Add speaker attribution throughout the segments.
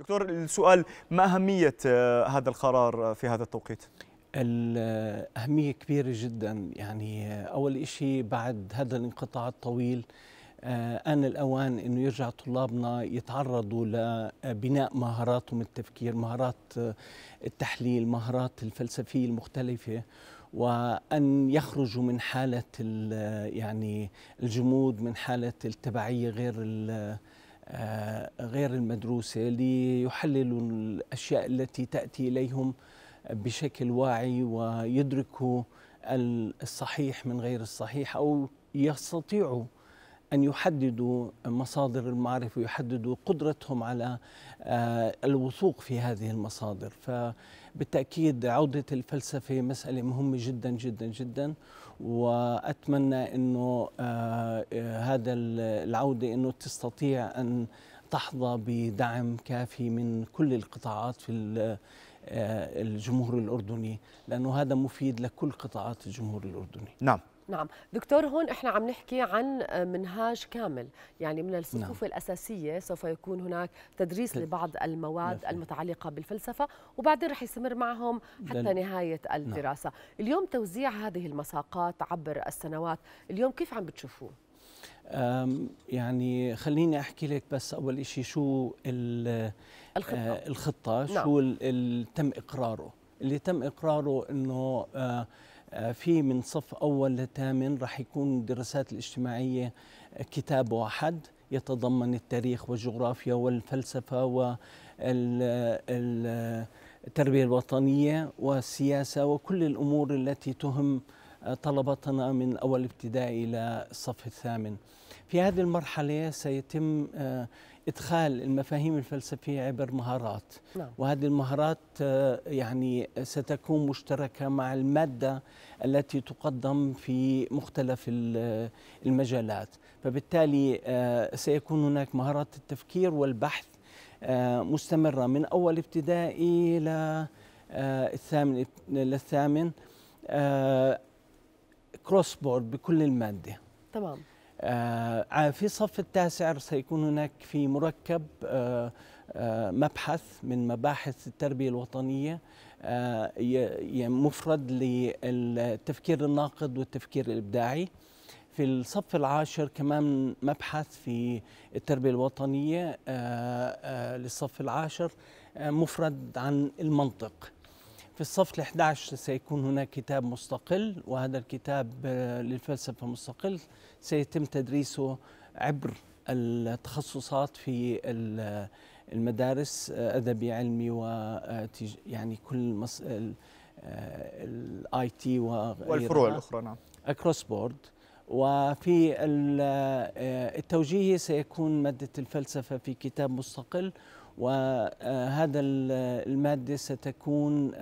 Speaker 1: دكتور السؤال ما أهمية هذا القرار في هذا التوقيت؟
Speaker 2: الأهمية كبيرة جدا يعني أول شيء بعد هذا الانقطاع الطويل آن الأوان أنه يرجع طلابنا يتعرضوا لبناء مهاراتهم التفكير مهارات التحليل مهارات الفلسفية المختلفة وأن يخرجوا من حالة يعني الجمود من حالة التبعية غير غير المدروسة ليحللوا الأشياء التي تأتي إليهم بشكل واعي ويدركوا الصحيح من غير الصحيح أو يستطيعوا أن يحددوا مصادر المعرفة ويحددوا قدرتهم على الوثوق في هذه المصادر. فبالتأكيد عودة الفلسفة مسألة مهمة جدا جدا جدا. وأتمنى أنه هذا العودة أنه تستطيع أن تحظى بدعم كافي من كل القطاعات في الجمهور الأردني لأنه هذا مفيد لكل قطاعات الجمهور الأردني.
Speaker 1: نعم.
Speaker 3: نعم دكتور هون إحنا عم نحكي عن منهاج كامل يعني من الصفوف نعم. الأساسية سوف يكون هناك تدريس لبعض المواد نفل. المتعلقة بالفلسفة وبعدين رح يستمر معهم حتى دل... نهاية الدراسة نعم. اليوم توزيع هذه المساقات عبر السنوات اليوم كيف عم بتشوفوه؟
Speaker 2: يعني خليني أحكي لك بس أول شيء شو الخطه, آه الخطة نعم. شو اللي تم إقراره اللي تم إقراره إنه آه في من صف أول لثامن راح يكون الدراسات الاجتماعية كتاب واحد يتضمن التاريخ والجغرافيا والفلسفة والتربية الوطنية والسياسة وكل الأمور التي تهم طلبتنا من أول ابتدائي إلى الصف الثامن. في هذه المرحلة سيتم إدخال المفاهيم الفلسفية عبر مهارات. نعم. وهذه المهارات يعني ستكون مشتركة مع المادة التي تقدم في مختلف المجالات. فبالتالي سيكون هناك مهارات التفكير والبحث مستمرة من أول ابتدائي إلى الثامن للثامن كروس بورد بكل المادة.
Speaker 3: تمام.
Speaker 2: آه في الصف التاسع سيكون هناك في مركب آه آه مبحث من مباحث التربية الوطنية مفرد للتفكير الناقد والتفكير الإبداعي. في الصف العاشر كمان مبحث في التربية الوطنية للصف العاشر مفرد عن المنطق. في الصف ال11 سيكون هناك كتاب مستقل وهذا الكتاب للفلسفة مستقل. سيتم تدريسه عبر التخصصات في المدارس ادبي علمي و يعني كل. ال IT
Speaker 1: والفروع الأخرى نعم.
Speaker 2: across board وفي التوجيهي سيكون مادة الفلسفة في كتاب مستقل. وهذا المادة ستكون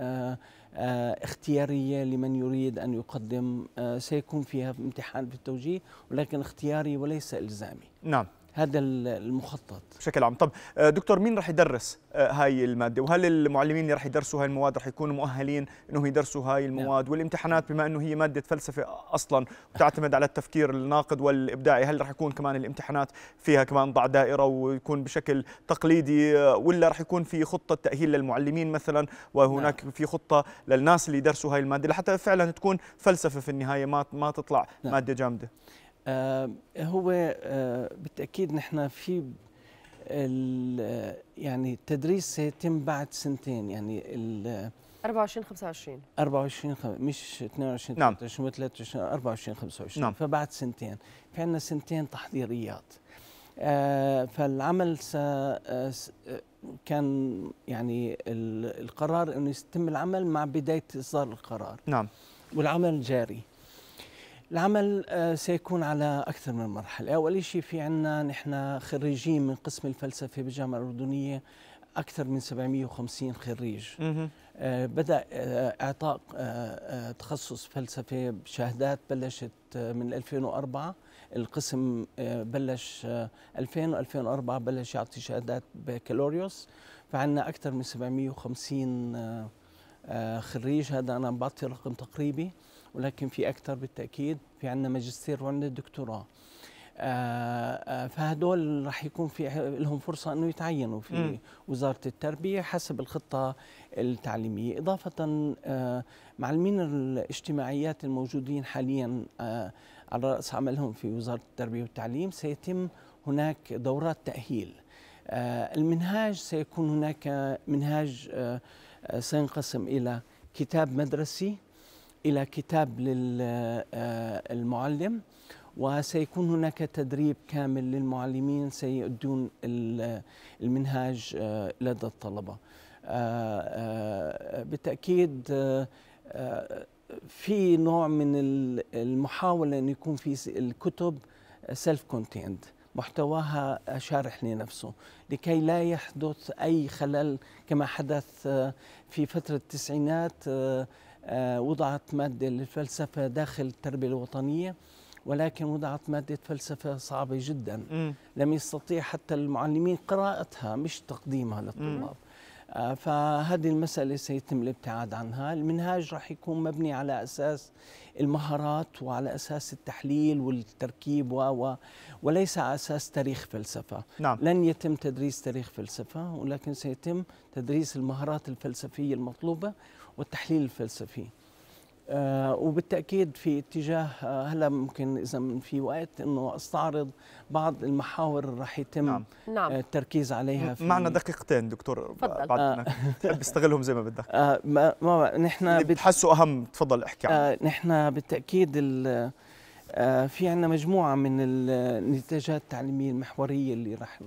Speaker 2: اختيارية لمن يريد أن يقدم سيكون فيها امتحان في التوجيه ولكن اختياري وليس إلزامي.
Speaker 1: نعم.
Speaker 2: هذا المخطط
Speaker 1: بشكل عام طب دكتور مين رح يدرس هاي المادة وهل المعلمين اللي رح يدرسوا هاي المواد رح يكونوا مؤهلين إنه يدرسوا هاي المواد نعم. والامتحانات بما إنه هي مادة فلسفة أصلا وتعتمد على التفكير الناقد والإبداعي هل رح يكون كمان الامتحانات فيها كمان ضع دائرة ويكون بشكل تقليدي ولا رح يكون في خطة تأهيل للمعلمين مثلا وهناك نعم. في خطة للناس اللي يدرسوا هاي المادة لحتى فعلا تكون فلسفة في النهاية ما ما تطلع نعم. مادة جامدة
Speaker 2: آه هو آه بالتأكيد نحن في يعني التدريس سيتم بعد سنتين يعني
Speaker 3: 24 25
Speaker 2: 24 مش 22 نعم. 23 23 24 25 نعم. فبعد سنتين. في عندنا سنتين تحضيريات. آه فالعمل س كان يعني القرار إنه يتم العمل مع بداية إصدار القرار.
Speaker 1: نعم.
Speaker 2: والعمل جاري. العمل سيكون على أكثر من مرحلة. أول شيء في عنا نحن خريجين من قسم الفلسفة بالجامعة الأردنية أكثر من 750 خريج. بدأ إعطاء تخصص فلسفة بشهادات بلشت من 2004 القسم بلش 2000 و2004 بلش يعطي شهادات بكالوريوس. فعندنا أكثر من 750 خريج. هذا أنا بعطي رقم تقريبي. ولكن في أكثر بالتأكيد في عندنا ماجستير وعندنا دكتوراه فهدول راح يكون في لهم فرصة أنه يتعينوا في م. وزارة التربية حسب الخطة التعليمية. إضافة معلمين الاجتماعيات الموجودين حاليا على رأس عملهم في وزارة التربية والتعليم سيتم هناك دورات تأهيل. المنهاج سيكون هناك منهاج سينقسم إلى كتاب مدرسي إلى كتاب للمعلم وسيكون هناك تدريب كامل للمعلمين سيؤدون المنهاج آه، لدى الطلبة. آه، آه، بالتأكيد في نوع من المحاولة أن يكون في الكتب self contained محتواها شارح لنفسه لكي لا يحدث أي خلل كما حدث في فترة التسعينات وضعت مادة للفلسفة داخل التربية الوطنية ولكن وضعت مادة فلسفة صعبة جدا. م. لم يستطيع حتى المعلمين قراءتها مش تقديمها للطلاب. آه فهذه المسألة سيتم الابتعاد عنها. المنهاج راح يكون مبني على أساس المهارات وعلى أساس التحليل والتركيب و وليس على أساس تاريخ فلسفة.
Speaker 1: نعم.
Speaker 2: لن يتم تدريس تاريخ فلسفة ولكن سيتم تدريس المهارات الفلسفية المطلوبة والتحليل الفلسفي. آه وبالتأكيد في اتجاه آه هلا ممكن إذا في وقت إنه أستعرض بعض المحاور اللي راح يتم نعم.
Speaker 3: نعم.
Speaker 2: آه التركيز عليها
Speaker 1: في معنا دقيقتين دكتور. تفضل. بعد استغلهم زي ما بدك.
Speaker 2: آه ما, ما نحن
Speaker 1: اللي بتحسوا أهم تفضل احكي عنه.
Speaker 2: آه نحن بالتأكيد آه في عندنا مجموعة من النتاجات التعليمية المحورية اللي راح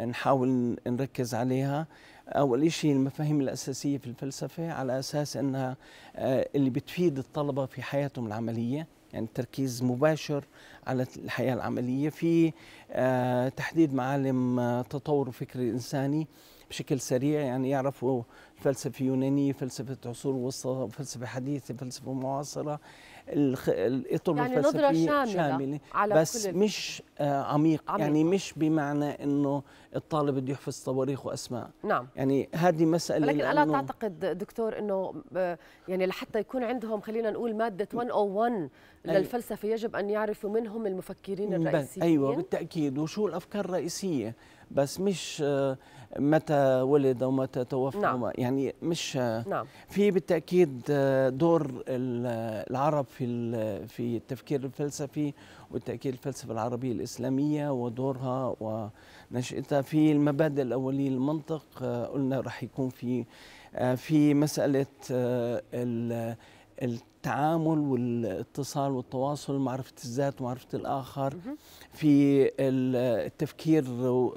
Speaker 2: نحاول نركز عليها. أول شيء المفاهيم الأساسية في الفلسفة على أساس أنها آه، اللي بتفيد الطلبة في حياتهم العملية يعني تركيز مباشر على الحياة العملية. في آه، تحديد معالم آه، تطور الفكر الانساني بشكل سريع يعني يعرفوا فلسفة يونانية فلسفة عصور وسطى فلسفة حديثة فلسفة معاصرة.
Speaker 3: الإطر يعني الفلسفيه شاملة, شاملة.
Speaker 2: على بس كل مش آه عميق, عميق. يعني مش بمعنى إنه الطالب بده يحفظ تواريخ وأسماء.
Speaker 3: نعم.
Speaker 2: يعني هذه مسألة
Speaker 3: لكن ألا تعتقد دكتور إنه آه، يعني لحتى يكون عندهم خلينا نقول مادة 101 للفلسفة يجب أن يعرفوا منهم المفكرين الرئيسيين.
Speaker 2: أيوه بالتأكيد. وشو الأفكار الرئيسية؟ بس مش آه، متى ولد أو متى توفى نعم. يعني مش آه،
Speaker 3: نعم.
Speaker 2: في بالتأكيد آه، دور العرب في في التفكير الفلسفي وبالتاكيد الفلسفه العربيه الإسلامية ودورها ونشأتها في المبادئ الأولية للمنطق قلنا راح يكون في في مسألة التعامل والاتصال والتواصل معرفة الذات ومعرفة الآخر في التفكير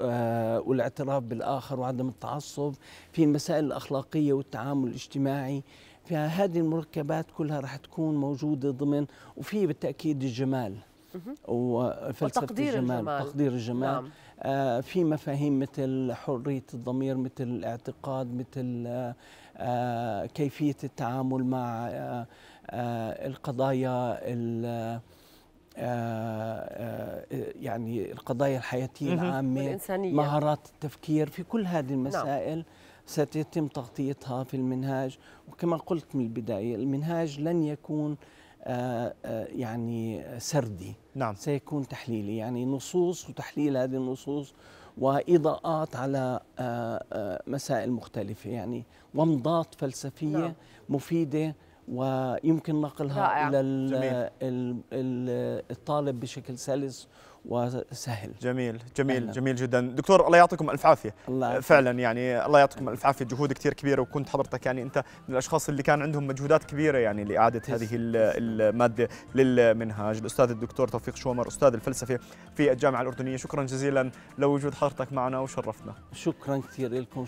Speaker 2: آه، والاعتراف بالآخر وعدم التعصب في المسائل الأخلاقية والتعامل الاجتماعي. فهذه المركبات كلها راح تكون موجودة ضمن وفي بالتأكيد الجمال.
Speaker 3: وفلسفة وتقدير
Speaker 2: الجمال, الجمال. تقدير الجمال. نعم. آه في مفاهيم مثل حرية الضمير مثل الاعتقاد مثل آه آه كيفية التعامل مع آه آه، القضايا آه، آه، يعني القضايا الحياتية العامة
Speaker 3: والإنسانية.
Speaker 2: مهارات التفكير في كل هذه نعم. المسائل نعم. ستتم تغطيتها في المنهاج وكما قلت من البداية المنهاج لن يكون يعني سردي
Speaker 1: نعم.
Speaker 2: سيكون تحليلي يعني نصوص وتحليل هذه النصوص وإضاءات على مسائل مختلفة يعني ومضات فلسفية نعم. مفيدة ويمكن نقلها رائع. إلى الطالب بشكل سلس وسهل.
Speaker 1: جميل جميل أهلا. جميل جدا. دكتور الله يعطيكم ألف عافية. الله فعلا يعني الله يعطيكم ألف عافية. جهود كثير كبيرة وكنت حضرتك يعني أنت من الأشخاص اللي كان عندهم مجهودات كبيرة يعني لإعادة هذه المادة للمنهاج. الأستاذ الدكتور توفيق شومر أستاذ الفلسفه في الجامعة الأردنية. شكرا جزيلا لوجود حضرتك معنا وشرفتنا
Speaker 2: شكرا كثير لكم.